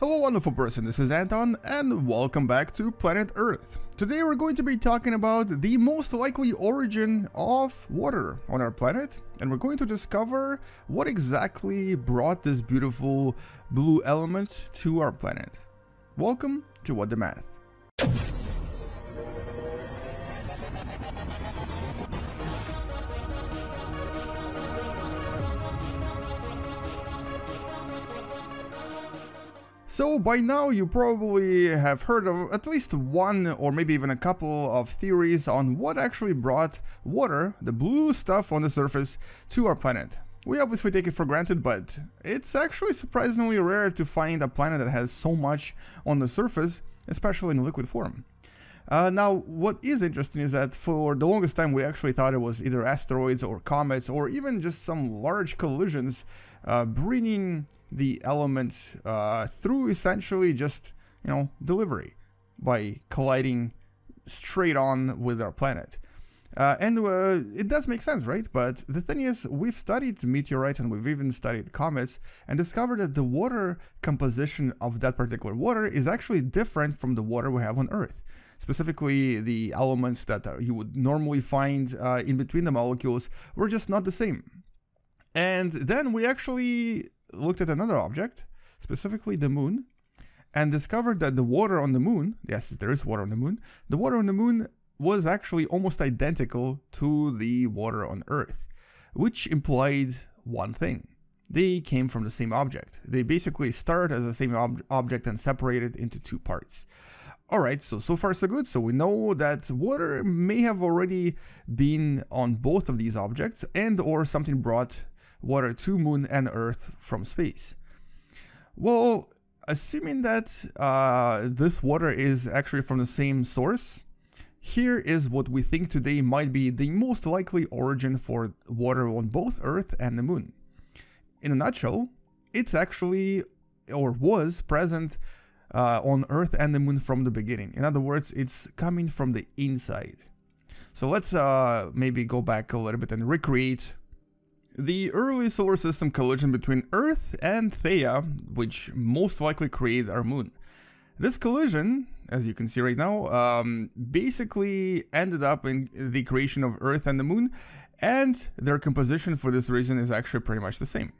Hello wonderful person, this is Anton and welcome back to Planet Earth. Today we're going to be talking about the most likely origin of water on our planet and we're going to discover what exactly brought this beautiful blue element to our planet. Welcome to What Da Math. So by now you probably have heard of at least one or maybe even a couple of theories on what actually brought water, the blue stuff on the surface, to our planet. We obviously take it for granted, but it's actually surprisingly rare to find a planet that has so much on the surface, especially in liquid form. Uh, now, what is interesting is that for the longest time we actually thought it was either asteroids or comets or even just some large collisions uh, bringing the elements uh, through essentially just, you know, delivery by colliding straight on with our planet. Uh, and uh, it does make sense, right? But the thing is, we've studied meteorites and we've even studied comets and discovered that the water composition of that particular water is actually different from the water we have on Earth. Specifically, the elements that you would normally find uh, in between the molecules were just not the same. And then we actually looked at another object, specifically the moon, and discovered that the water on the moon, yes, there is water on the moon, the water on the moon was actually almost identical to the water on Earth, which implied one thing. They came from the same object. They basically start as the same ob object and separated into two parts. Alright, so so far so good. So we know that water may have already been on both of these objects and or something brought water to moon and earth from space. Well, assuming that uh, this water is actually from the same source, here is what we think today might be the most likely origin for water on both Earth and the Moon. In a nutshell, it's actually, or was present uh, on Earth and the Moon from the beginning. In other words, it's coming from the inside. So let's uh, maybe go back a little bit and recreate the early solar system collision between Earth and Theia, which most likely created our moon. This collision, as you can see right now, um, basically ended up in the creation of Earth and the moon, and their composition for this reason is actually pretty much the same.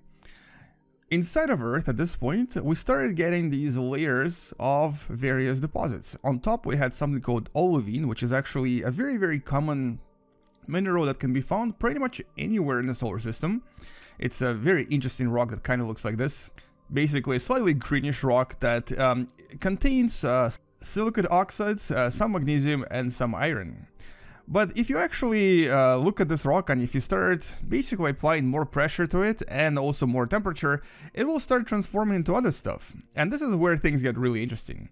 Inside of Earth, at this point, we started getting these layers of various deposits. On top, we had something called olivine, which is actually a very, very common mineral that can be found pretty much anywhere in the solar system. It's a very interesting rock that kind of looks like this. Basically a slightly greenish rock that um, contains uh, silicate oxides, uh, some magnesium and some iron. But if you actually uh, look at this rock and if you start basically applying more pressure to it and also more temperature, it will start transforming into other stuff. And this is where things get really interesting.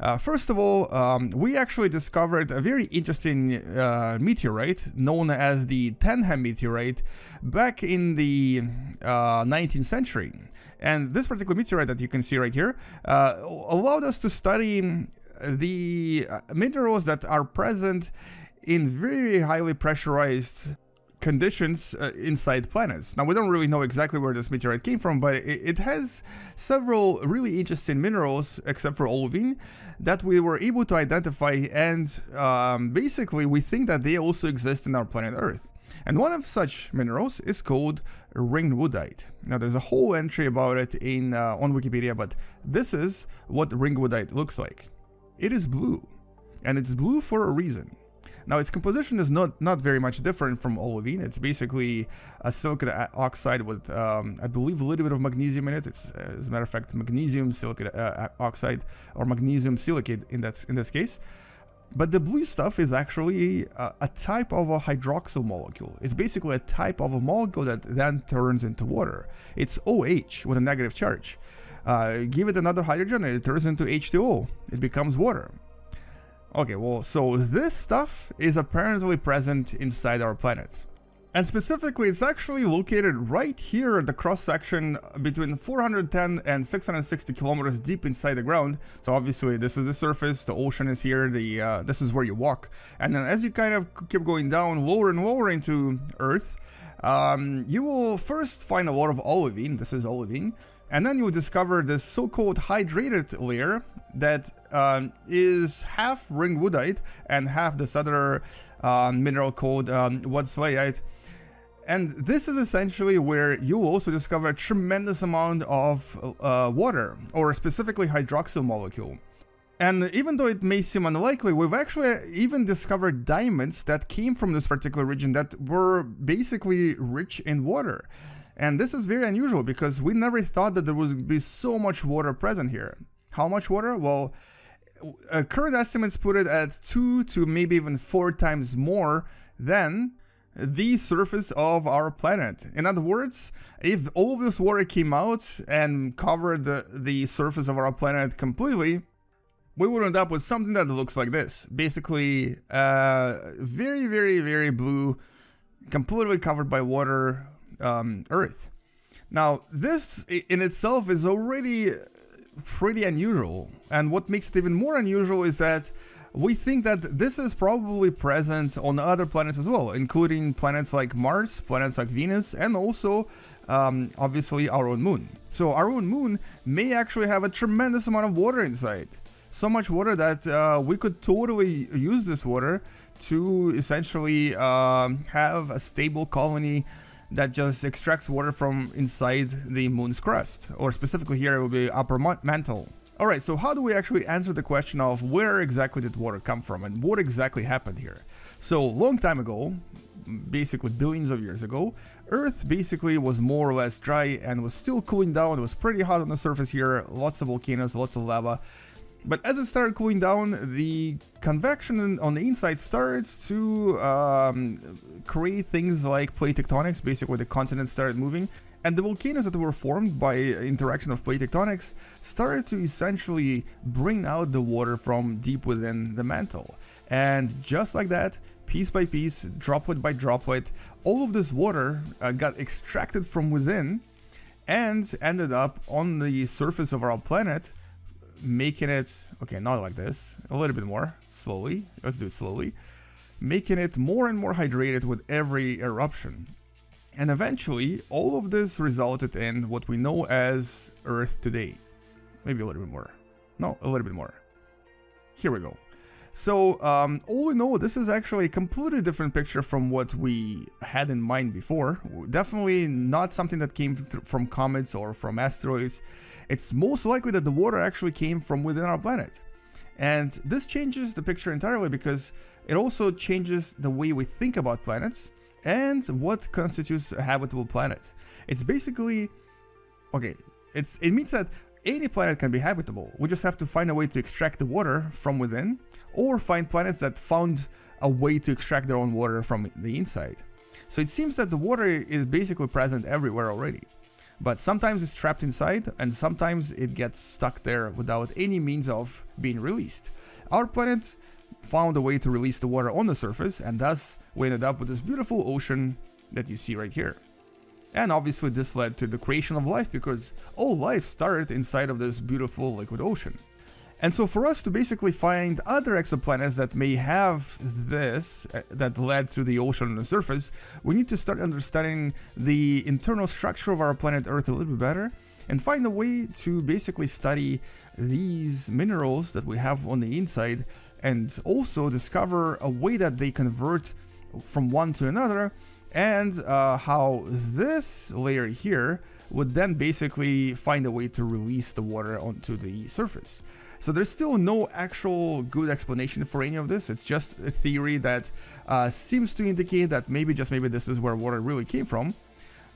Uh, first of all, um, we actually discovered a very interesting uh, meteorite known as the Tenham meteorite back in the uh, 19th century. And this particular meteorite that you can see right here uh, allowed us to study the uh, minerals that are present in very highly pressurized conditions uh, inside planets. Now, we don't really know exactly where this meteorite came from, but it, it, has several really interesting minerals, except for olivine, that we were able to identify, and um, basically we think that they also exist in our planet Earth. And one of such minerals is called ringwoodite. Now, there's a whole entry about it in uh, on Wikipedia, but this is what ringwoodite looks like. It is blue, and it's blue for a reason. Now its composition is not, not very much different from olivine. It's basically a silicate oxide with, um, I believe, a little bit of magnesium in it. It's, uh, as a matter of fact, magnesium silicate uh, oxide or magnesium silicate in, that, in this case. But the blue stuff is actually a, a, type of a hydroxyl molecule. It's basically a type of a molecule that then turns into water. It's OH with a negative charge. Uh, give it another hydrogen and it turns into H2O. It becomes water. Okay, well, so this stuff is apparently present inside our planet. And specifically, it's actually located right here at the cross-section between 410 and 660 kilometers deep inside the ground. So obviously, this is the surface, the ocean is here, the uh, this is where you walk. And then as you kind of keep going down lower and lower into Earth, um, you will first find a lot of olivine, this is olivine, And then you'll discover this so-called hydrated layer that um, is half ringwoodite and half this other um, mineral called um. And this is essentially where you'll also discover a tremendous amount of uh, water, or specifically hydroxyl molecule. And even though it may seem unlikely, we've actually even discovered diamonds that came from this particular region that were basically rich in water. And this is very unusual because we never thought that there would be so much water present here. How much water? Well, uh, current estimates put it at two to maybe even four times more than the surface of our planet. In other words, if all this water came out and covered the, the surface of our planet completely, we would end up with something that looks like this. Basically, uh, very, very, very blue, completely covered by water um, Earth. Now, this in itself is already pretty unusual. And what makes it even more unusual is that we think that this is probably present on other planets as well, including planets like Mars, planets like Venus, and also um, obviously our own moon. So our own moon may actually have a tremendous amount of water inside so much water that uh, we could totally use this water to essentially um, have a stable colony that just extracts water from inside the moon's crust, or specifically here it would be upper mantle. Alright, so how do we actually answer the question of where exactly did water come from and what exactly happened here? So, long time ago, basically billions of years ago, Earth basically was more or less dry and was still cooling down, it was pretty hot on the surface here, lots of volcanoes, lots of lava, but as it started cooling down, the convection on the inside started to um, create things like plate tectonics, basically the continents started moving, and the volcanoes that were formed by interaction of plate tectonics started to essentially bring out the water from deep within the mantle. And just like that, piece by piece, droplet by droplet, all of this water uh, got extracted from within and ended up on the surface of our planet making it, okay, not like this, a little bit more, slowly, let's do it slowly, making it more and more hydrated with every eruption. And eventually, all of this resulted in what we know as Earth today. Maybe a little bit more. No, a little bit more. Here we go. So, um, all in all, this is actually a completely different picture from what we had in mind before. Definitely not something that came from comets or from asteroids. It's most likely that the water actually came from within our planet. And this changes the picture entirely because it also changes the way we think about planets and what constitutes a habitable planet. It's basically, okay, it's it means that any planet can be habitable. We just have to find a way to extract the water from within or find planets that found a way to extract their own water from the inside. So it seems that the water is basically present everywhere already. But sometimes it's trapped inside and sometimes it gets stuck there without any means of being released. Our planet found a way to release the water on the surface and thus we ended up with this beautiful ocean that you see right here. And obviously this led to the creation of life because all life started inside of this beautiful liquid ocean. And so for us to basically find other exoplanets that may have this, uh, that led to the ocean on the surface, we need to start understanding the internal structure of our planet Earth a little bit better and find a way to basically study these minerals that we have on the inside and also discover a way that they convert from one to another and uh, how this layer here would then basically find a way to release the water onto the surface. So there's still no actual good explanation for any of this. It's just a theory that uh, seems to indicate that maybe just maybe this is where water really came from.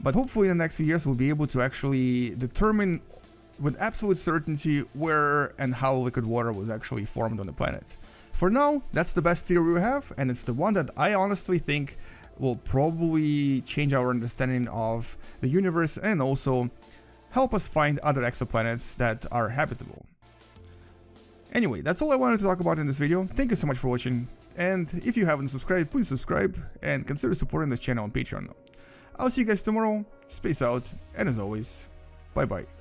But hopefully in the next few years we'll be able to actually determine with absolute certainty where and how liquid water was actually formed on the planet. For now, that's the best theory we have, and it's the one that I honestly think will probably change our understanding of the universe and also help us find other exoplanets that are habitable. Anyway, that's all I wanted to talk about in this video. Thank you so much for watching. And if you haven't subscribed, please subscribe and consider supporting this channel on Patreon. I'll see you guys tomorrow. Space out. And as always, bye bye.